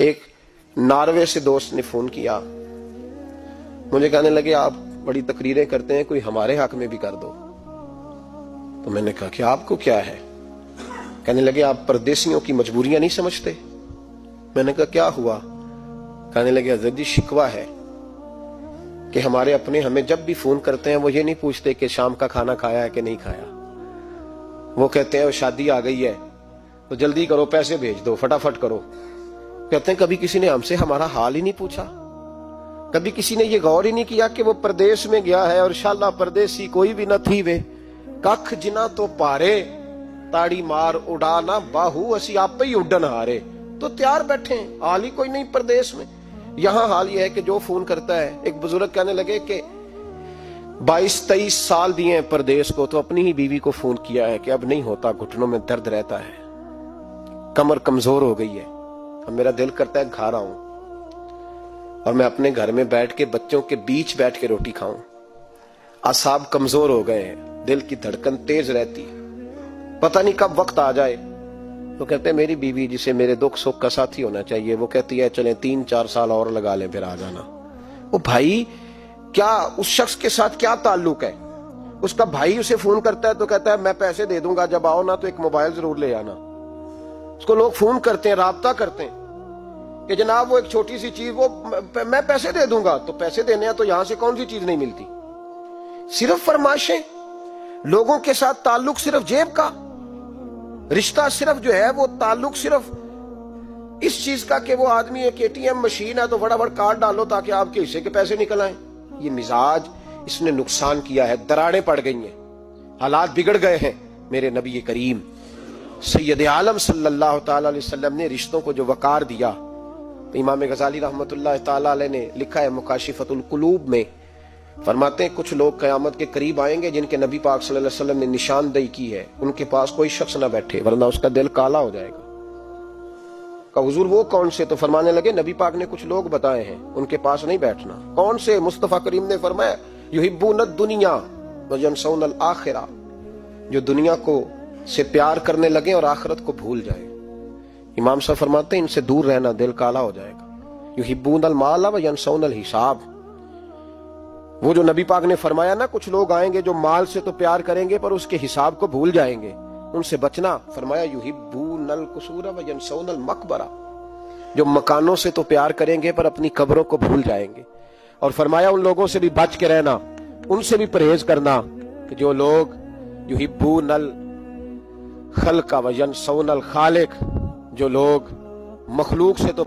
एक नार्वे से दोस्त ने फ़ोन किया। मुझे कहने लगे, आप बड़ी तकरीरें करते हैं, कोई हमारे हक में भी कर दो। तो मैंने कहा कि आपको क्या है? कहने लगे, आप परदेशियों की मजबूरियाँ नहीं समझते? मैंने कहा, क्या हुआ? कहने लगे, हज़रत जी, शिकवा है कि हमारे अपने हमें जब भी फ़ोन करते हैं, वो ये नहीं पूछते कि शाम का खाना खाया है कि नहीं खाया। वो कहते हैं शादी आ गई है तो जल्दी करो, पैसे भेज दो, फटाफट करो। कहते हैं, कभी किसी ने हमसे हमारा हाल ही नहीं पूछा। कभी किसी ने ये गौर ही नहीं किया कि वो प्रदेश में गया है और शाला परदेसी कोई भी न थी वे। कख जिना तो पारे, ताड़ी मार उड़ाना बाहू, असी आप ही उड्डन हारे। तो तैयार बैठे हाल ही कोई नहीं प्रदेश में। यहाँ हाल यह है कि जो फ़ोन करता है, एक बुज़ुर्ग कहने लगे कि बाईस तेईस साल दिए हैं प्रदेश को तो अपनी ही बीवी को फ़ोन किया है कि अब नहीं होता, घुटनों में दर्द रहता है। कमर कमज़ोर हो गई है। अब मेरा दिल करता है घर आऊँ। और मैं अपने घर में बैठ के बच्चों के बीच बैठ के रोटी खाऊं। आसाब कमज़ोर हो गए हैं। दिल की धड़कन तेज रहती है। पता नहीं कब वक्त आ जाए। तो कहते हैं, मेरी बीवी जिसे मेरे दुख सुख का साथी होना चाहिए, वो कहती है, चले तीन चार साल और लगा लें फिर आ जाना। वो भाई, क्या उस शख्स के साथ क्या ताल्लुक है? उसका भाई उसे फ़ोन करता है तो कहता है, मैं पैसे दे दूँगा, जब आओ ना तो एक मोबाइल ज़रूर ले आना। उसको लोग फ़ोन करते हैं, राबता करते हैं। कि जनाब वो एक छोटी सी चीज़, वो मैं पैसे दे दूँगा तो पैसे देने हैं तो यहाँ से कौन सी चीज़ नहीं मिलती? सिर्फ़ फरमाइशें, लोगों के साथ ताल्लुक सिर्फ़ जेब का। रिश्ता सिर्फ़ जो है, वो ताल्लुक सिर्फ़ इस चीज़ का कि वो आदमी एक एटीएम मशीन है तो फटाफट कार्ड डालो ताकि आपके हिस्से के पैसे निकल आए। ये मिजाज इसने नुकसान किया है दराड़े पड़ गई हैं। हालात बिगड़ गए हैं, मेरे नबी करीम। सैयद आलम सल्लल्लाहु अलैहि वसल्लम ने रिश्तों को जो वकार दिया इमाम गजाली रहमत ने लिखा है मुकाशिफतुल कुलूब में। फरमाते हैं, कुछ लोग कयामत के करीब आएँगे जिनके नबी पाक वसल्लम ने निशानदेही की है। उनके पास कोई शख्स ना बैठे, वरना उसका दिल काला हो जाएगा। हुजूर, वो कौन से? तो फरमाने लगे, नबी पाक ने कुछ लोग बताए हैं, उनके पास नहीं बैठना। कौन से? मुस्तफ़ा करीम ने फरमाया दुनिया जो दुनिया को से प्यार करने लगे और आखिरत को भूल जाए। इमाम साहब फरमाते हैं, इनसे दूर रहना दिल काला हो जाएगा। यू हिब्बून अल माला व यनसौन अल हिसाब। वो जो नबी पाक ने फरमाया ना, कुछ लोग आएँगे जो माल से तो प्यार करेंगे, पर उसके हिसाब को भूल जाएँगे। उनसे बचना, फरमाया यू हिब्बून अल कसूरा व यनसौन अल मकबरा। जो मकानों से तो प्यार करेंगे, पर अपनी कब्रों को भूल जाएँगे। और फरमाया, उन लोगों से भी बच के रहना, उनसे भी परहेज करना, कि जो लोग युहिब्बू नल खल का वज़न सौनल खालिक जो लोग मखलूक से तो